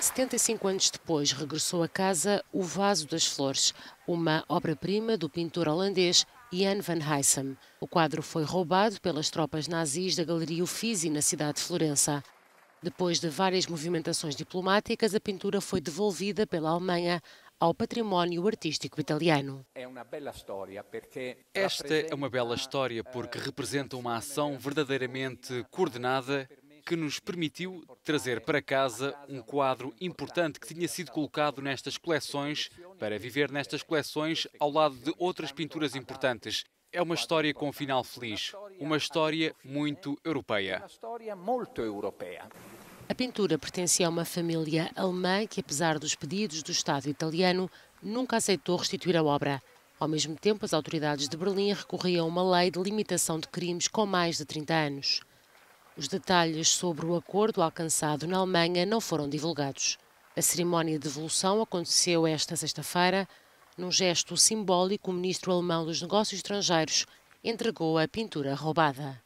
75 anos depois, regressou a casa O Vaso das Flores, uma obra-prima do pintor holandês Jan van Huysum. O quadro foi roubado pelas tropas nazis da Galeria Uffizi, na cidade de Florença. Depois de várias movimentações diplomáticas, a pintura foi devolvida pela Alemanha ao património artístico italiano. Esta é uma bela história porque representa uma ação verdadeiramente coordenada que nos permitiu trazer para casa um quadro importante que tinha sido colocado nestas coleções, para viver nestas coleções ao lado de outras pinturas importantes. É uma história com um final feliz, uma história muito europeia. A pintura pertencia a uma família alemã que, apesar dos pedidos do Estado italiano, nunca aceitou restituir a obra. Ao mesmo tempo, as autoridades de Berlim recorriam a uma lei de limitação de crimes com mais de 30 anos. Os detalhes sobre o acordo alcançado na Alemanha não foram divulgados. A cerimónia de devolução aconteceu esta sexta-feira. Num gesto simbólico, o ministro alemão dos Negócios Estrangeiros entregou a pintura roubada.